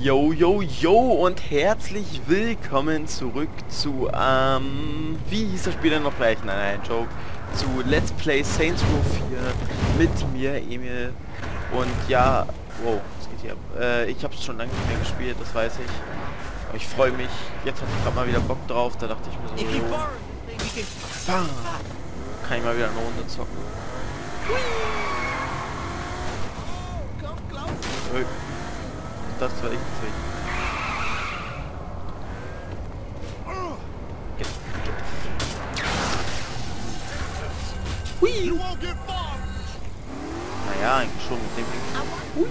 Yo, yo, yo und herzlich willkommen zurück zu, ähm, wie hieß das Spiel denn noch gleich? Nein, nein, Joke. Zu Let's Play Saints Row 4 mit mir, Emil. Und ja, wow, was geht hier ab? Äh, ich habe es schon lange nicht mehr gespielt, das weiß ich. Aber ich freue mich. Jetzt hatte ich gerade mal wieder Bock drauf, da dachte ich mir so, yo, bam, kann ich mal wieder eine Runde zocken. Hey. Das war. Get, get. Hui. Naja, eigentlich schon mit dem Ding. Hui.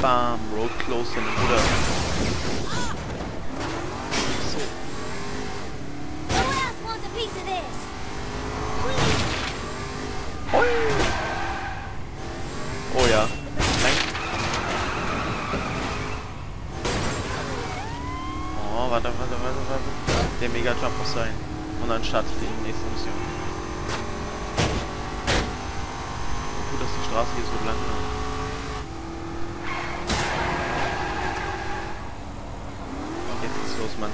Bam, Road closed, deine Bruder. Mega Jump sein. Und dann starte ich die nächste Mission. Gut, dass die Straße hier so lang ist. Jetzt geht's los, Mann.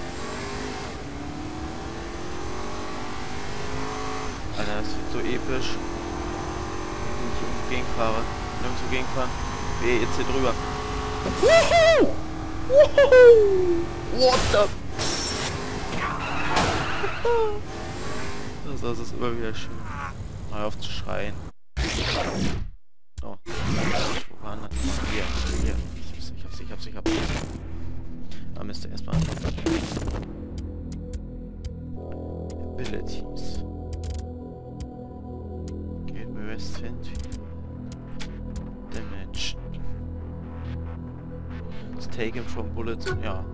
Alter, das wird so episch. Wenn ich irgendwo gegenfahre. Nirgendwo gegenfahren. Wehe, jetzt hier drüber. Woohoo! Woohoo! What the... Das, das ist immer wieder schön. Mal auf zu schreien. Oh. Wo waren das? Hier, hier. Ich hab's, ich hab's, ich hab's, ich hab's. Da müsste erstmal... Abilities. Geht mir West. Damage. It's taken from bullets. Ja.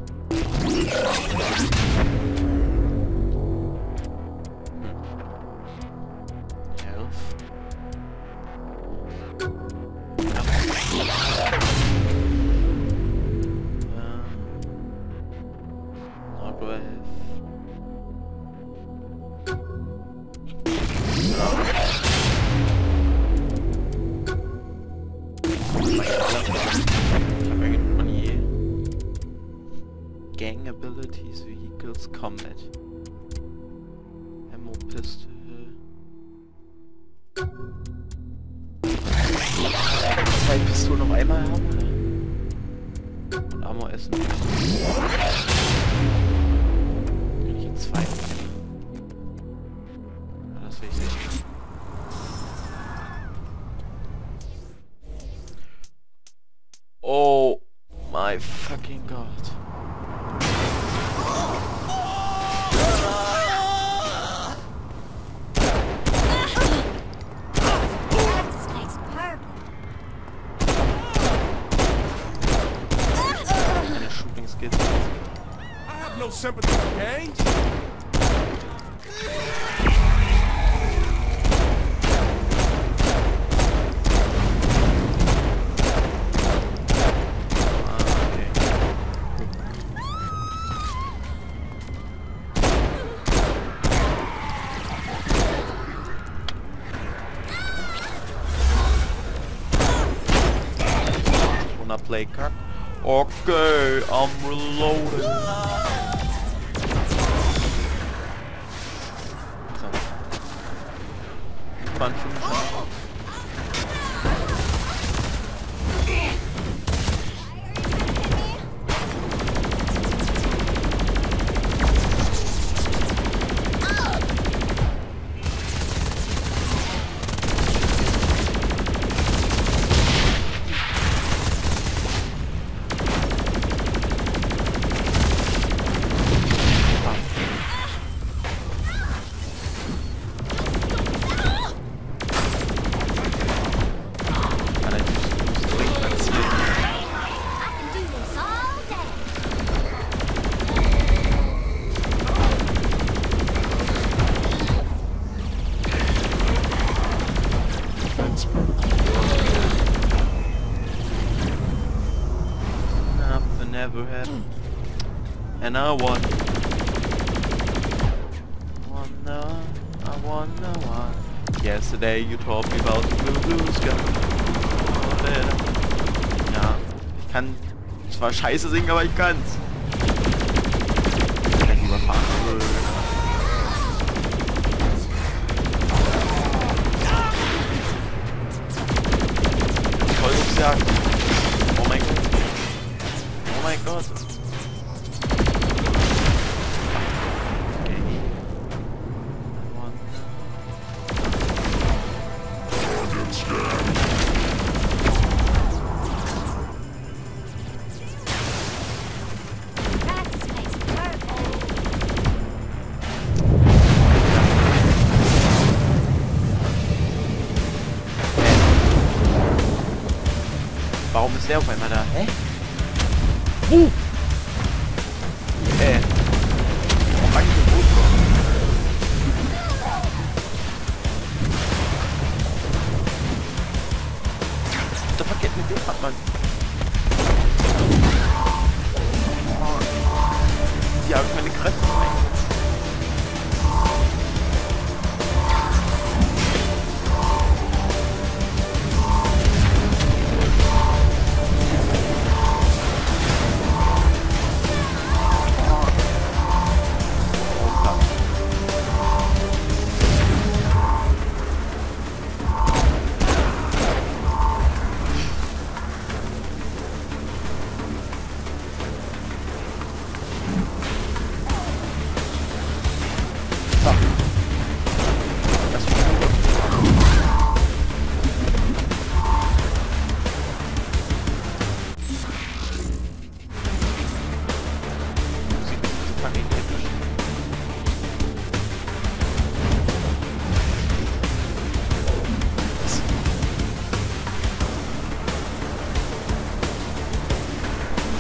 Gang Abilities, Vehicles, Combat. Ammo Pistol. Zwei Pistolen auf einmal haben? Und Ammo essen. Kann ich in zwei? Ja, das will ich nicht. Oh my fucking god. sympathetic gains? play card. Okay, I'm reloading. punch. Ever happened. And I want Wanna I wonder why Yesterday you told me about the blue, blue sky. Ja, ich kann zwar scheiße singen, aber ich kann's. Ich kann überfahren. Mein Gott. Oh mein Gott. Warum ist der auf einmal da? Hä? Uh!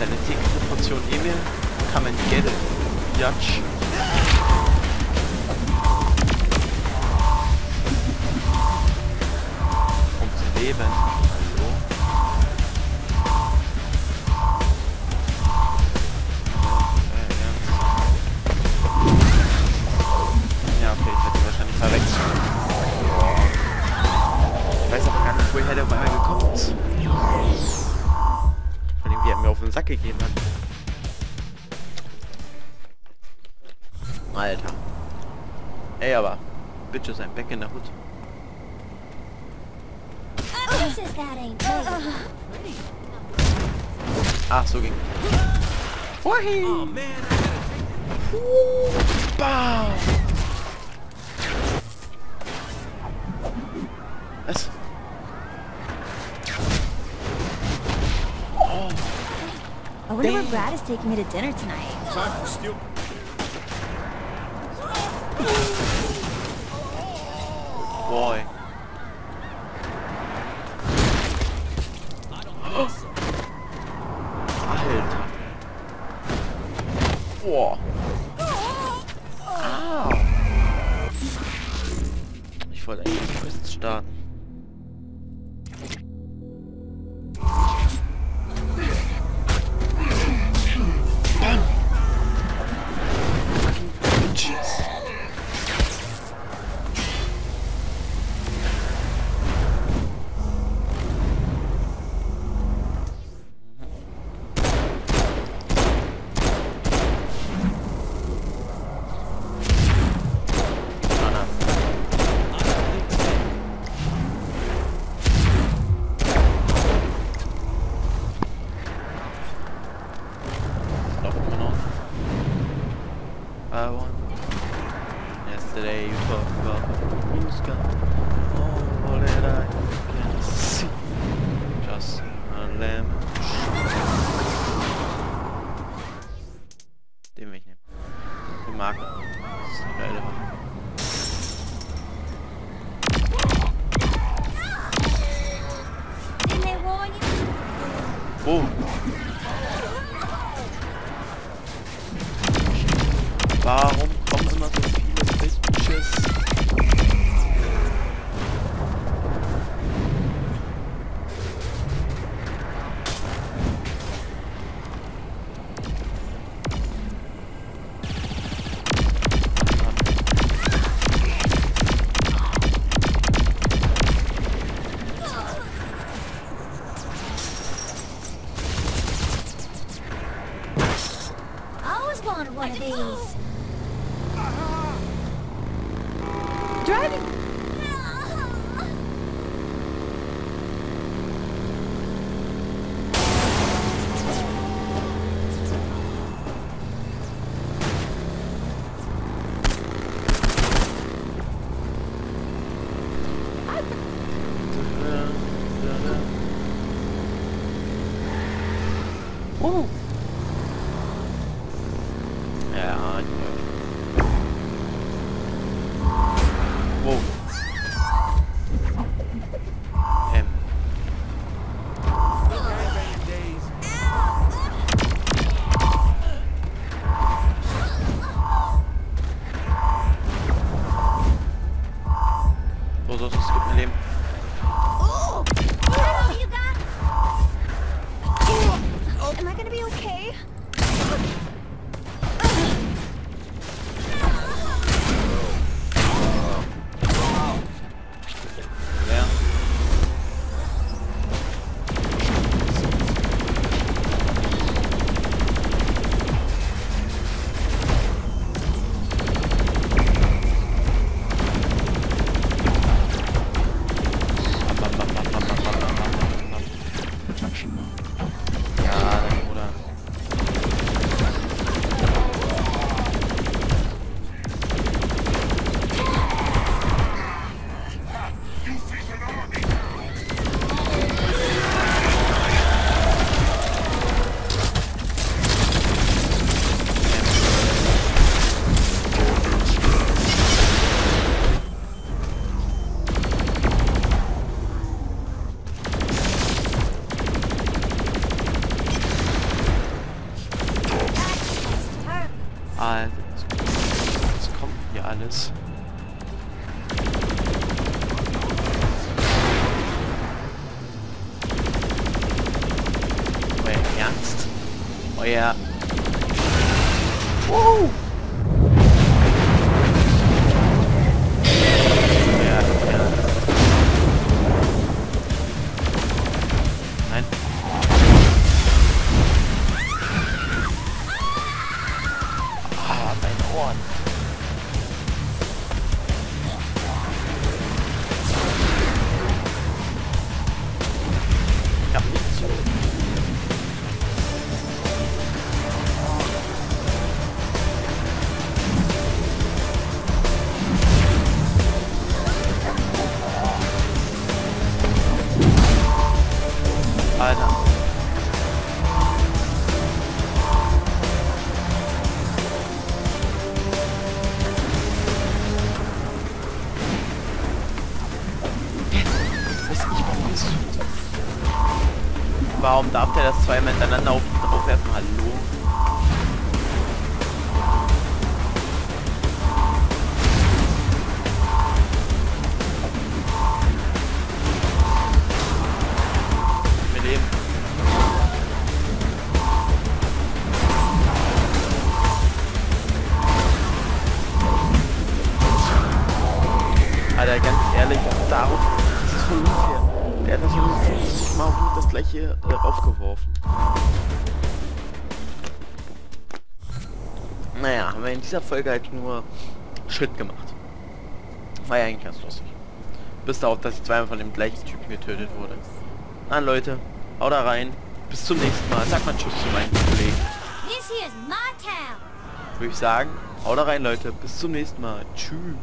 Deine tägliche Portion Emil kann man get it. Jatsch. um leben. Also. Ja, okay, ich hätte ihn wahrscheinlich verwechselt. Ich weiß aber gar nicht, woher der auf einmal gekommen ist. Wie er mir auf den Sack gegeben hat. Alter. Ey, aber. Bitches, ein Back in der Hut. Ach, so ging. Wohi! Oh man, Bam! Was? Wonder where Brad is taking me to dinner tonight. time for steel. Boy. Alter. Boah. Au. Ich wollte eigentlich Quests starten. them. Driving. Okay? Hintereinander auf, aufwerfen? Hallo? Mal das gleiche äh, aufgeworfen. Naja, haben wir in dieser Folge halt nur Schritt gemacht. War ja eigentlich ganz lustig. Bis darauf, dass ich zweimal von dem gleichen Typen getötet wurde. Na Leute, haut da rein. Bis zum nächsten Mal. Sag mal Tschüss zu meinen Kollegen. Würde ich sagen, haut da rein Leute. Bis zum nächsten Mal. Tschüss.